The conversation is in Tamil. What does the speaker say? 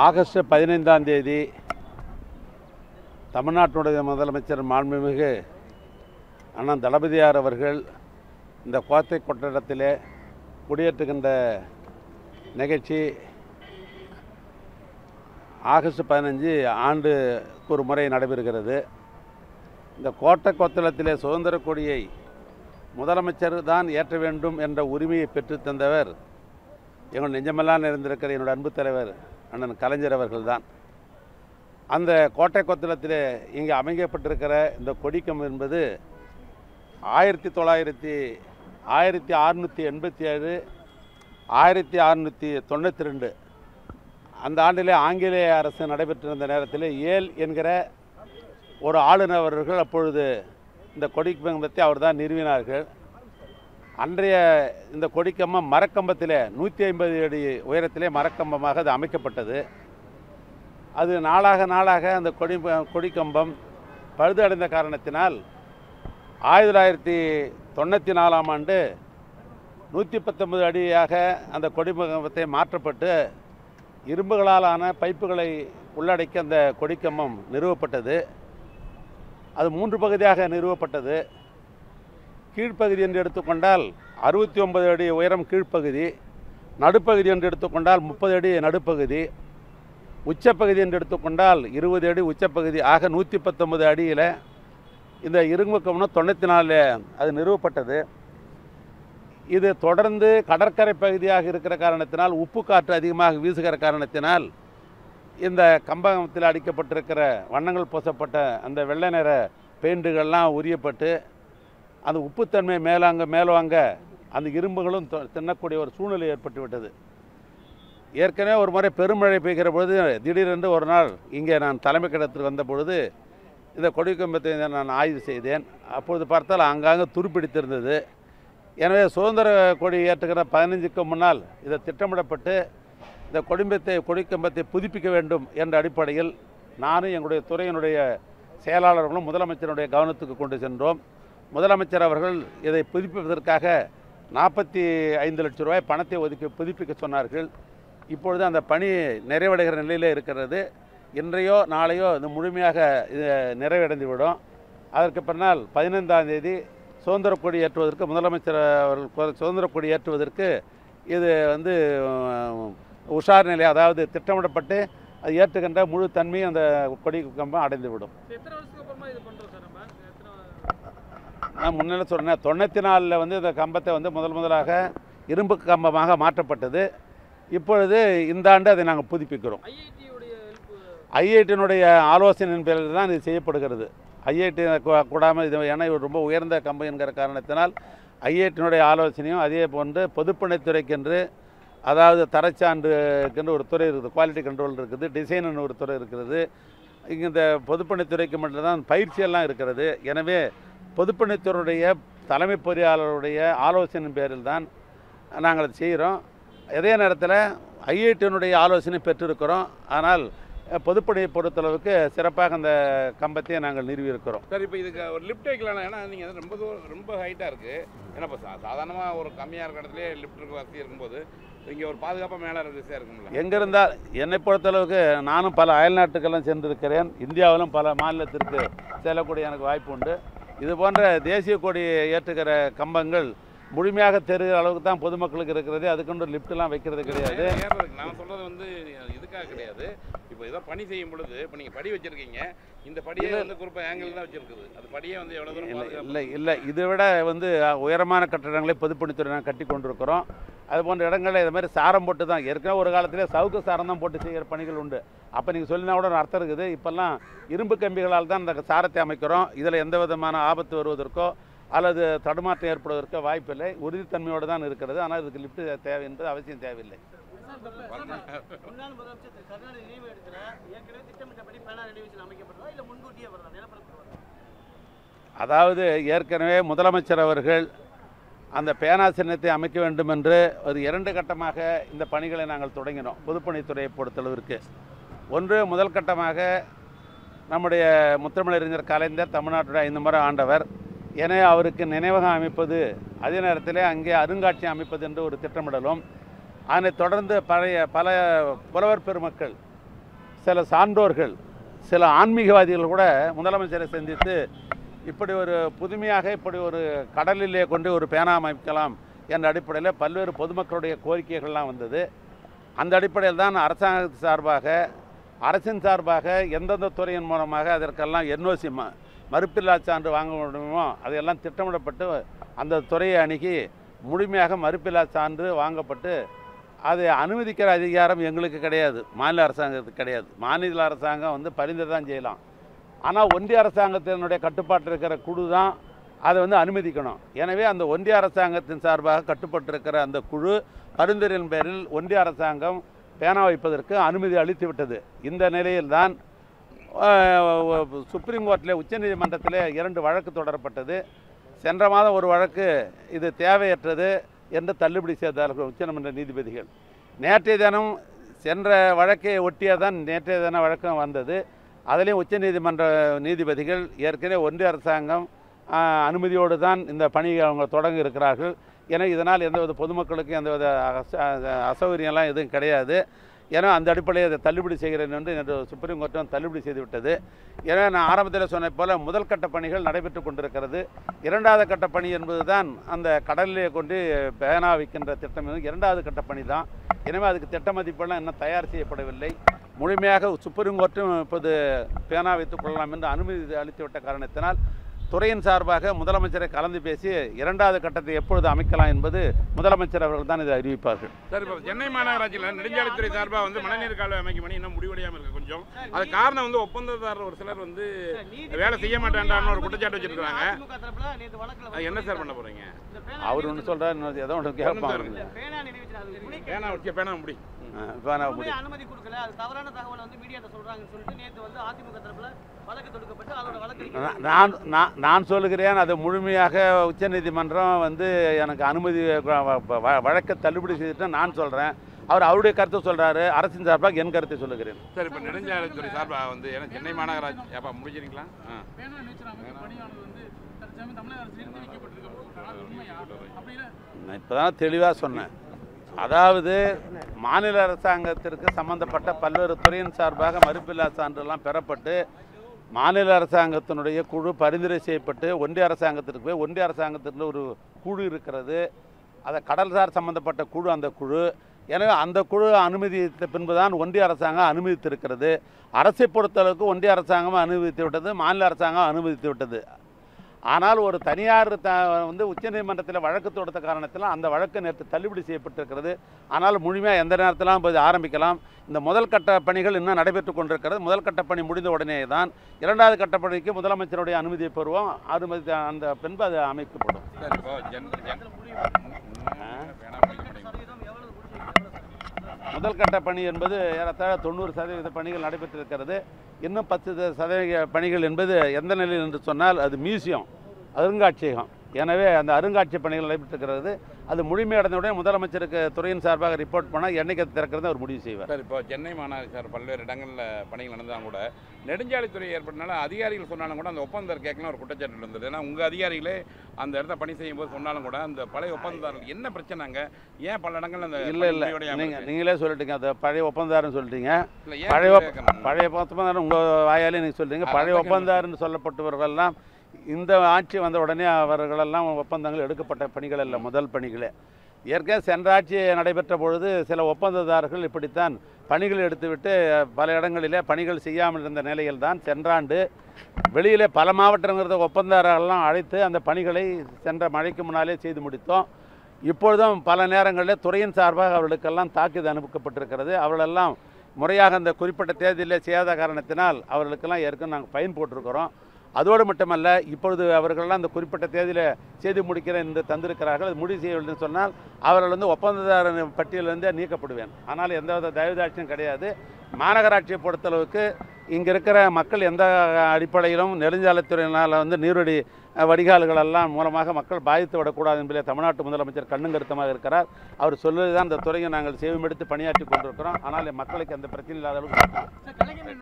ஆகஸ்ட் பதினைந்தாம் தேதி தமிழ்நாட்டினுடைய முதலமைச்சர் மாண்புமிகு அண்ணன் தளபதியார் அவர்கள் இந்த கோத்தை கொட்டடத்திலே குடியேற்றுகின்ற நிகழ்ச்சி ஆகஸ்ட் பதினஞ்சு ஆண்டுக்கு ஒரு முறை நடைபெறுகிறது. இந்த கோட்டை கொத்தளத்திலே சுதந்திர கொடியை முதலமைச்சர் தான் ஏற்ற வேண்டும் என்ற உரிமையை பெற்றுத்தந்தவர் எங்கள் நெஞ்சமெல்லாம் இருந்திருக்கிற என்னோட அன்பு தலைவர் அண்ணன் கலைஞர் அவர்கள் தான் அந்த கோட்டை கொத்தளத்தில் இங்கே அமைக்கப்பட்டிருக்கிற இந்த கொடிக்கம் என்பது ஆயிரத்தி தொள்ளாயிரத்தி ஆயிரத்தி அறுநூற்றி எண்பத்தி ஏழு ஆயிரத்தி அறுநூற்றி தொண்ணூற்றி ரெண்டு. அந்த ஆண்டிலே ஆங்கிலேய அரசு நடைபெற்றிருந்த நேரத்தில் ஏல் என்கிற ஒரு ஆளுநர் அவர்கள் அப்பொழுது இந்த கொடிக்கம்பத்தை அவர் தான் நிறுவினார்கள். அன்றைய இந்த கொடிக்கம்பம் மரக்கம்பத்திலே நூற்றி ஐம்பது அடி உயரத்திலே மரக்கம்பமாக அது அமைக்கப்பட்டது. அது நாளாக நாளாக அந்த கொடி கொடிக்கம்பம் பழுது அடைந்த காரணத்தினால் ஆயிரத்தி தொள்ளாயிரத்தி தொண்ணூற்றி நாலாம் ஆண்டு நூற்றி பத்தொன்பது அடியாக அந்த கொடிக்கம்பத்தை மாற்றப்பட்டு இரும்புகளாலான பைப்புகளை உள்ளடக்கி அந்த கொடிக்கம்பம் நிறுவப்பட்டது. அது மூன்று பகுதியாக நிறுவப்பட்டது. கீழ்ப்பகுதி என்று எடுத்துக்கொண்டால் அறுபத்தி ஒன்பது அடி உயரம் கீழ்ப்பகுதி நடுப்பகுதி என்று எடுத்துக்கொண்டால் முப்பது அடி நடுப்பகுதி உச்சப்பகுதி என்று எடுத்துக்கொண்டால் இருபது அடி உச்சப்பகுதி ஆக நூற்றி பத்தொன்பது அடியில் இந்த இரும்பு தொண்ணூற்றி நாலு அது நிறுவப்பட்டது. இது தொடர்ந்து கடற்கரை பகுதியாக இருக்கிற காரணத்தினால் உப்பு காற்று அதிகமாக வீசுகிற காரணத்தினால் இந்த கம்பத்தில் அடிக்கப்பட்டிருக்கிற வண்ணங்கள் பூசப்பட்ட அந்த வெள்ளை நிற பெயிண்டுகள்லாம் உரியப்பட்டு அந்த உப்புத்தன்மை மேலாங்க மேலவாங்க அந்த இரும்புகளும் தின்னக்கூடிய ஒரு சூழ்நிலை ஏற்பட்டு விட்டது. ஏற்கனவே ஒரு முறை பெருமழை பெய்கிற பொழுது திடீரென்று ஒரு நாள் இங்கே நான் தலைமை கிடத்துக்கு வந்த பொழுது இந்த கொடிக்கம்பத்தை நான் ஆய்வு செய்தேன். அப்பொழுது பார்த்தால் அங்காங்க துருப்பிடித்திருந்தது. எனவே சுதந்திர கொடி ஏற்றுகிற பதினஞ்சுக்கு முன்னால் இதை திட்டமிடப்பட்டு இந்த கொடிம்பத்தை கொடிக்கம்பத்தை புதுப்பிக்க வேண்டும் என்ற அடிப்படையில் நானும் எங்களுடைய துறையினுடைய செயலாளர்களும் முதலமைச்சருடைய கவனத்துக்கு கொண்டு சென்றோம். முதலமைச்சர் அவர்கள் இதை புதுப்பிப்பதற்காக நாற்பத்தி ஐந்து லட்சம் ரூபாய் பணத்தை ஒதுக்கி புதுப்பிக்க சொன்னார்கள். இப்பொழுது அந்த பணி நிறைவடைகிற நிலையில் இருக்கிறது. இன்றையோ நாளையோ இது முழுமையாக இது நிறைவடைந்து விடும். அதற்கு பின்னால் பதினைந்தாம் தேதி சுதந்திர கொடி ஏற்றுவதற்கு முதலமைச்சர் அவர்கள் சுதந்திர கொடி ஏற்றுவதற்கு இது வந்து உஷார் நிலை அதாவது திட்டமிடப்பட்டு அது ஏற்றுகின்ற முழு தன்மையும் அந்த கொடி கம்பம் அடைந்துவிடும். நான் முன்னில சொன்னேன் தொண்ணூற்றி நாலில் வந்து இந்த கம்பத்தை வந்து முதல் முதலாக இரும்பு கம்பமாக மாற்றப்பட்டது. இப்பொழுது இந்த ஆண்டு அதை நாங்கள் புதுப்பிக்கிறோம். ஐஐடியினுடைய ஆலோசனையின் பேரில் தான் இது செய்யப்படுகிறது. ஐஐடி கூடாமல் இது ஏன்னா இது ரொம்ப உயர்ந்த கம்பம் என்கிற காரணத்தினால் ஐஐடியினுடைய ஆலோசனையும் அதே போன்று பொதுப்பணித்துறைக்கென்று அதாவது தரச்சான்றுக்கென்று ஒரு துறை இருக்குது குவாலிட்டி கண்ட்ரோல் இருக்குது டிசைன்னு ஒரு துறை இருக்கிறது இங்கே இந்த பொதுப்பணித்துறைக்கு மட்டும்தான் பயிற்சியெல்லாம் இருக்கிறது. எனவே பொதுப்பணித்துறையுடைய தலைமை பொறியாளருடைய ஆலோசனையின் பேரில் தான் நாங்கள் அதை செய்கிறோம். அதே நேரத்தில் ஐஐடியினுடைய ஆலோசனை பெற்றிருக்கிறோம். ஆனால் பொதுப்பணியை பொறுத்தளவுக்கு சிறப்பாக அந்த கம்பத்தை நாங்கள் நிறுவியிருக்கிறோம். சார் இப்போ இதுக்கு ஒரு லிஃப்ட் வைக்கலாம் ஏன்னா நீங்கள் வந்து ரொம்ப தூரம் ரொம்ப ஹைட்டாக இருக்குது ஏன்னா இப்போ சா சாதாரணமாக ஒரு கம்மியாக இருக்கிற இடத்துல லிஃப்ட் வசதி இருக்கும்போது இங்கே ஒரு பாதுகாப்பாக மேலே வசதியாக இருக்கும்ல. எங்கே இருந்தால் என்னை பொறுத்தளவுக்கு நானும் பல அயல்நாட்டுக்கெல்லாம் சென்றிருக்கிறேன். இந்தியாவிலும் பல மாநிலத்திற்கு செல்லக்கூடிய எனக்கு வாய்ப்பு உண்டு. இது போன்ற தேசிய கொடி ஏற்றுகிற கம்பங்கள் முழுமையாக தெரிகிற அளவுக்கு தான் பொதுமக்களுக்கு இருக்கிறது அதுக்குன்னு லிஃப்ட்லாம் வைக்கிறது கிடையாது. நான் சொல்கிறது வந்து இதுக்காக கிடையாது. இப்போ ஏதோ பணி செய்யும் பொழுது இப்போ நீங்கள் படி வச்சுருக்கீங்க இந்த படியே வந்து குறிப்பாக ஆங்கிள் தான் வச்சுருக்குது. அது படியே வந்து எவ்வளோ தூரம் இல்லை இல்லை இல்லை. இதை விட வந்து உயரமான கட்டடங்களை பொதுப்பணித்துறை நாங்கள் கட்டி கொண்டிருக்கிறோம். அது போன்ற இடங்களில் இது மாதிரி சாரம் போட்டு தான் ஏற்கனவே ஒரு காலத்திலே சவுக்கு சாரம் தான் போட்டு செய்கிற பணிகள் உண்டு. அப்போ நீங்கள் சொல்லினா கூட ஒரு அர்த்தம் இருக்குது. இப்போல்லாம் இரும்பு கம்பிகளால் தான் இந்த சாரத்தை அமைக்கிறோம். இதில் எந்த விதமான ஆபத்து வருவதற்கோ அல்லது தடுமாற்றம் ஏற்படுவதற்கு வாய்ப்பில்லை. உறுதித்தன்மையோடு தான் இருக்கிறது. ஆனால் இதுக்கு லிஃப்ட் தேவை என்பது அவசியம் தேவையில்லை. அதாவது ஏற்கனவே முதலமைச்சர் அவர்கள் அந்த பேனா சின்னத்தை அமைக்க வேண்டும் என்று ஒரு இரண்டு கட்டமாக இந்த பணிகளை நாங்கள் தொடங்கினோம். பொதுப்பணித்துறையை பொறுத்தளவிற்கு. ஒன்று முதல் கட்டமாக நம்முடைய முத்தமிழறிஞர் கலைஞர் தமிழ்நாட்டுடைய ஐந்து முறை ஆண்டவர் எனவே அவருக்கு நினைவகம் அமைப்பது அதே நேரத்தில் அங்கே அருங்காட்சியம் அமைப்பது என்று ஒரு திட்டமிடலும் அதனைத் தொடர்ந்து பழைய பல புலவர் பெருமக்கள் சில சான்றோர்கள் சில ஆன்மீகவாதிகள் கூட முதலமைச்சரை சந்தித்து இப்படி ஒரு புதுமையாக இப்படி ஒரு கடலிலே கொண்டு ஒரு பேனா அமைக்கலாம் என்ற அடிப்படையில் பல்வேறு பொதுமக்களுடைய கோரிக்கைகள்லாம் வந்தது. அந்த அடிப்படையில் தான் அரசாங்கத்து சார்பாக அரசின் சார்பாக எந்தெந்த துறையின் மூலமாக அதற்கெல்லாம் என்ஓசி மறுப்பில்லா சான்று வாங்க முடியுமோ? அதையெல்லாம் திட்டமிடப்பட்டு அந்த துறையை அணுகி முழுமையாக மறுப்பில்லா சான்று வாங்கப்பட்டு அதை அனுமதிக்கிற அதிகாரம் எங்களுக்கு கிடையாது. மாநில அரசாங்கத்துக்கு கிடையாது. மாநில அரசாங்கம் வந்து பரிந்துரை தான் செய்யலாம். ஆனால் ஒன்றிய அரசாங்கத்தினுடைய கட்டுப்பாட்டில் இருக்கிற குழு தான் அதை வந்து அனுமதிக்கணும். எனவே அந்த ஒன்றிய அரசாங்கத்தின் சார்பாக கட்டுப்பட்டிருக்கிற அந்த குழு பரிந்துரையின் பேரில் ஒன்றிய அரசாங்கம் பேனா வைப்பதற்கு அனுமதி அளித்து விட்டது இந்த நிலையில்தான் சுப்ரீம் கோர்ட்டில் உச்சநீதிமன்றத்தில் இரண்டு வழக்கு தொடரப்பட்டது. சென்ற மாதம் ஒரு வழக்கு இது தேவையற்றது என்று தள்ளுபடி செய்தார்கள் உச்சநீதிமன்ற நீதிபதிகள். நேற்றைய தினம் சென்ற வழக்கை ஒட்டியே தான் நேற்றைய தினம் வழக்கம் வந்தது. அதிலையும் உச்சநீதிமன்ற நீதிபதிகள் ஏற்கனவே ஒன்றிய அரசாங்கம் அனுமதியோடு தான் இந்த பணியை அவங்க தொடங்க இருக்கிறார்கள். ஏன்னா இதனால் எந்தவித பொதுமக்களுக்கும் எந்தவித அச- அசௌகரியம்லாம் எதுவும் கிடையாது. ஏன்னா அந்த அடிப்படையில் அதை தள்ளுபடி செய்கிறேன் என்று நேற்று சுப்ரீம் கோர்ட்டும் தள்ளுபடி செய்துவிட்டது ஏன்னா நான் ஆரம்பத்தில் சொன்ன போல முதல் கட்ட பணிகள் நடைபெற்று கொண்டிருக்கிறது. இரண்டாவது கட்ட பணி என்பது தான் அந்த கடலிலே கொண்டு பேனா வைக்கின்ற திட்டம் இரண்டாவது கட்ட பணி தான். எனவே அதுக்கு திட்ட மதிப்பெல்லாம் இன்னும் தயார் செய்யப்படவில்லை. முழுமையாக சுப்ரீம் கோர்ட்டும் இப்போது பேனா வைத்துக் கொள்ளலாம் என்று அனுமதி அளித்துவிட்ட காரணத்தினால் துறையின் சார்பாக முதலமைச்சரை கலந்து பேசி இரண்டாவது கட்டத்தை எப்பொழுது அமைக்கலாம் என்பது முதலமைச்சர் அவர்கள் தான் இதை அறிவிப்பார்கள். சார் இப்போ சென்னை மாநகராட்சியில் நெடுஞ்சாலைத்துறை சார்பாக வந்து மழைநீர் கால்வாய் அமைக்கும் பணி இன்னும் முடிவடையாமல் இருக்கு கொஞ்சம். அது காரணம் வந்து ஒப்பந்ததாரர் ஒரு சிலர் வந்து வேலை செய்ய மாட்டேன்டான்னு ஒரு குற்றச்சாட்டு வச்சிருக்காங்க. என்ன சார் பண்ண போறீங்க? பேனா அவர் ஒன்று சொல்கிறார் இன்னொரு ஏதோ ஒன்று கேட்பாங்க. பேனா பேனா வச்சு பேனா முடி. நான் உண்மையா அனுமதி கொடுக்கல. அது தவறான தகவலை வந்து மீடியாட்ட சொல்றாங்கன்னு சொல்லிட்டு நேத்து வந்து அதிமுக தரப்புல நான் நான் நான் நான் சொல்லுகிறேன் அது முழுமையாக உச்சநீதிமன்றம் வந்து எனக்கு அனுமதி வழக்கை தள்ளுபடி செய்துட்டு நான் சொல்கிறேன் அவர் அவருடைய கருத்தை சொல்கிறாரு அரசின் சார்பாக என் கருத்தை சொல்லுகிறேன். சார் இப்போ நெடுஞ்சாலைத்துறை சார்பாக வந்து ஏன்னா சென்னை மாநகராட்சி ஏப்பா முடிச்சிருங்களா இப்போ தான் தெளிவாக சொன்னேன். அதாவது மாநில அரசாங்கத்திற்கு சம்பந்தப்பட்ட பல்வேறு துறையின் சார்பாக மறுப்பில்லா சான்றெல்லாம் பெறப்பட்டு மாநில அரசாங்கத்தினுடைய குழு பரிந்துரை செய்யப்பட்டு ஒன்றிய அரசாங்கத்திற்கு போய் ஒன்றிய அரசாங்கத்தில் ஒரு குழு இருக்கிறது. அதை கடல்சார் சம்பந்தப்பட்ட குழு அந்த குழு. எனவே அந்த குழு அனுமதித்த பின்பு தான் ஒன்றிய அரசாங்கம் அனுமதித்திருக்கிறது. அரசை பொறுத்தளவுக்கு ஒன்றிய அரசாங்கம் அனுமதித்து விட்டது மாநில அரசாங்கம் அனுமதித்து விட்டது ஆனால் ஒரு தனியார் த வந்து உச்சநீதிமன்றத்தில் வழக்கு தொடுத்த காரணத்தில் அந்த வழக்கு நேற்று தள்ளுபடி செய்யப்பட்டிருக்கிறது. ஆனால் முழுமையாக எந்த நேரத்திலாம் போய் ஆரம்பிக்கலாம். இந்த முதல் கட்ட பணிகள் இன்னும் நடைபெற்று கொண்டிருக்கிறது. முதல் கட்ட பணி முடிந்த உடனே தான் இரண்டாவது கட்ட பணிக்கு முதலமைச்சருடைய அனுமதியை பெறுவோம். அனுமதி அந்த பின்பு அது அமைக்கப்படும் சார் இப்போ ஜன் ஜன் பேனா முடிக்க முடியும் சதவீதம் எவ்வளவு முடிச்சிருக்கு எவ்வளவு சார்? முதல் கட்ட பணி என்பது ஏறத்தாழ தொண்ணூறு சதவீத பணிகள் நடைபெற்றிருக்கிறது. இன்னும் பத்து சதவீத பணிகள் என்பது எந்த நிலையில் என்று சொன்னால் அது மியூசியம் அருங்காட்சியகம். எனவே அந்த அருங்காட்சியக பணிகள் நடைபெற்றிருக்கிறது. அது முழுமையடைந்தவுடன் முதலமைச்சருக்கு துறையின் சார்பாக ரிப்போர்ட் பண்ணால் என்னைக்கு அது திறக்கிறது அவர் முடிவு செய்வார். சார் இப்போ சென்னை மாநகராட்சி சார் பல்வேறு இடங்களில் பணிகள் நடந்தாலும் கூட நெடுஞ்சாலைத்துறை ஏற்பட்டனால அதிகாரிகள் சொன்னாலும் கூட அந்த ஒப்பந்தர் கேட்கலாம் ஒரு குற்றச்சாட்டு இருந்தது ஏன்னா உங்கள் அதிகாரிகளே அந்த இடத்த பணி செய்யும் போது சொன்னாலும் கூட அந்த பழைய ஒப்பந்ததாரர்கள் என்ன பிரச்சனைங்க? ஏன் பல இடங்கள்ல அந்த இல்லை இல்லை. நீங்கள்? நீங்களே சொல்லிட்டீங்க. அது பழைய ஒப்பந்தாருன்னு சொல்லிட்டீங்க. பழைய? பழைய ஒப்பந்தார் உங்கள் வாயாலே நீங்கள் சொல்கிறீங்க பழைய கேட்கணும். ஒப்பந்தாருன்னு சொல்லப்பட்டவர்களெல்லாம் இந்த ஆட்சி வந்த உடனே அவர்களெல்லாம் ஒப்பந்தங்கள் எடுக்கப்பட்ட பணிகள் அல்ல முதல் பணிகளே. ஏற்கனவே சென்ற ஆட்சி நடைபெற்ற பொழுது சில ஒப்பந்ததாரர்கள் இப்படித்தான் பணிகள் எடுத்துவிட்டு பல இடங்களிலே பணிகள் செய்யாமல் இருந்த நிலையில் தான் சென்றாண்டு வெளியிலே பல மாவட்டங்கிறத ஒப்பந்ததாரர்கள்லாம் அழைத்து அந்த பணிகளை சென்ற மழைக்கு முன்னாலே செய்து முடித்தோம். இப்பொழுதும் பல நேரங்களில் துறையின் சார்பாக அவர்களுக்கெல்லாம் தாக்குது அனுப்பப்பட்டிருக்கிறது. அவர்களெல்லாம் முறையாக அந்த குறிப்பிட்ட தேதியிலே செய்யாத காரணத்தினால் அவர்களுக்கெல்லாம் ஏற்கனவே நாங்கள் ஃபைன் போட்டிருக்கிறோம். அதோடு மட்டுமல்ல இப்பொழுது அவர்கள்லாம் அந்த குறிப்பிட்ட தேதியில் செய்து முடிக்கிறேன் என்று தந்திருக்கிறார்கள் அது முடிவு செய்யவில்லை சொன்னால் அவர்கள் வந்து ஒப்பந்ததார பட்டியலிருந்தே நீக்கப்படுவேன். ஆனால் எந்தவித தயவுதாட்சியும் கிடையாது. மாநகராட்சியை பொறுத்தளவுக்கு இங்கே இருக்கிற மக்கள் எந்த அடிப்படையிலும் நெடுஞ்சாலைத்துறையினால் வந்து நீரடி வடிகால்களெல்லாம் வடிகால்கள் எல்லாம் மூலமாக மக்கள் பாதித்து விடக்கூடாது என்பதிலே தமிழ்நாட்டு முதலமைச்சர் கண்ணும் கருத்தமாக இருக்கிறார். அவர் சொல்லி தான் இந்த துறையை நாங்கள் சேவமெடுத்து பணியாற்றி கொண்டிருக்கிறோம். ஆனால் மக்களுக்கு எந்த பிரச்சனையும் இல்லாத அளவுக்கு